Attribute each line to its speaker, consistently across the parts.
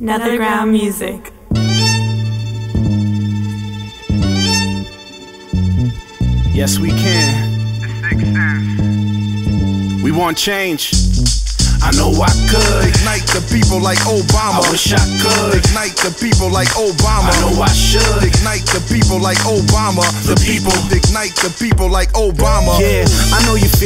Speaker 1: Netherground Music.
Speaker 2: Yes, we can. We want change. I know I could.
Speaker 3: Ignite the people like Obama.
Speaker 2: I wish I could.
Speaker 3: Ignite the people like Obama.
Speaker 2: I know I should.
Speaker 3: Ignite the people like Obama.
Speaker 2: The people.
Speaker 3: Ignite the people like Obama.
Speaker 2: Yeah, I know you feel it, feel it,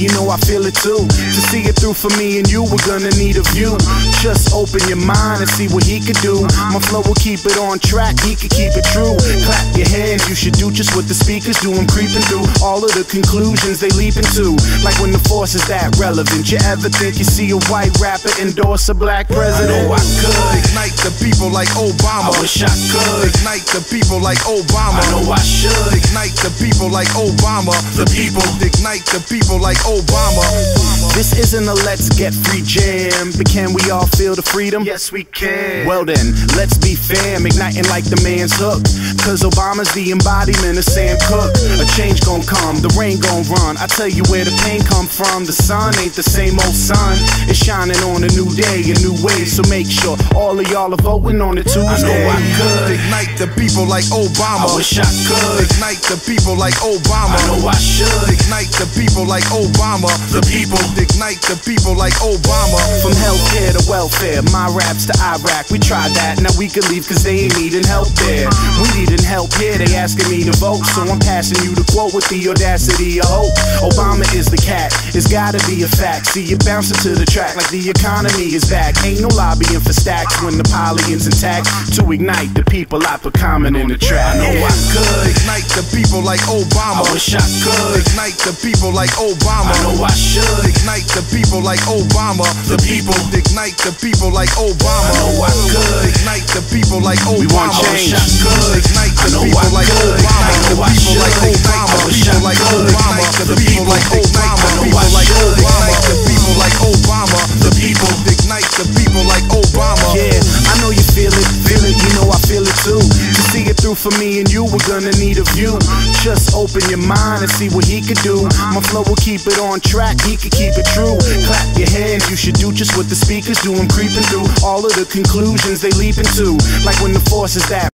Speaker 2: you know I feel it too. To see it through for me and you, we're gonna need a view. Just open your mind and see what he could do. My flow will keep it on track, he could keep it true. Clap your hands, you should do just what the speakers do. I'm creeping through all of the conclusions they leap into. Like when the force is that relevant. You ever think you see a white rapper endorse a black president?
Speaker 3: I know I could. Ignite the people like Obama.
Speaker 2: I wish I could.
Speaker 3: Ignite the people like Obama.
Speaker 2: I know I should.
Speaker 3: Ignite the people like Obama.
Speaker 2: The people.
Speaker 3: Ignite the people like Obama.
Speaker 2: This isn't a let's get free jam, but can we all feel the freedom? Yes, we can. Well then, let's be fam, igniting like the man's hook. Cause Obama's the embodiment of Sam Cooke. A change gon' come, the rain gon' run. I tell you where the pain come from. The sun ain't the same old sun. It's shining on a new day, a new way. So make sure all of y'all are voting on it Tuesday.
Speaker 3: I know I could. Ignite the people like Obama.
Speaker 2: I wish I could.
Speaker 3: Ignite the people like Obama.
Speaker 2: I know I should.
Speaker 3: Ignite the people like Obama.
Speaker 2: The people.
Speaker 3: Ignite the people like Obama.
Speaker 2: From healthcare to welfare, my raps to Iraq. We tried that, now we can leave cause they ain't needing help there. We needing help here, they asking me to vote. So I'm passing you the quote with the audacity of hope. Obama is the cat, it's gotta be a fact. See you bouncing to the track like the economy is back. Ain't no lobbying for stacks when the Napoleon's intact. To ignite the people, I put common in the track. I know I could.
Speaker 3: Ignite people like Obama.
Speaker 2: I wish I could.
Speaker 3: Ignite the people like Obama.
Speaker 2: I know I should.
Speaker 3: Ignite the people like Obama.
Speaker 2: The people.
Speaker 3: Ignite the people like Obama.
Speaker 2: I know I could.
Speaker 3: Ignite the people like Obama.
Speaker 2: We want change.
Speaker 3: I could. Ignite the people like. Obama. The
Speaker 2: I
Speaker 3: people like. Obama.
Speaker 2: I
Speaker 3: People like. Obama.
Speaker 2: Ignite
Speaker 3: The
Speaker 2: the
Speaker 3: people like Obama.
Speaker 2: Know
Speaker 3: People like. Obama.
Speaker 2: Ignite
Speaker 3: The people like Obama.
Speaker 2: The people.
Speaker 3: Ignite the people like Obama.
Speaker 2: Yeah, I know you feel it, feel it, you know I feel it too. To through for me and you, we're gonna need a view. Just open your mind and see what he could do. My flow will keep it on track, he could keep it true. Clap your hands, you should do just what the speakers do. I'm creeping through all of the conclusions they leap into. Like when the force is that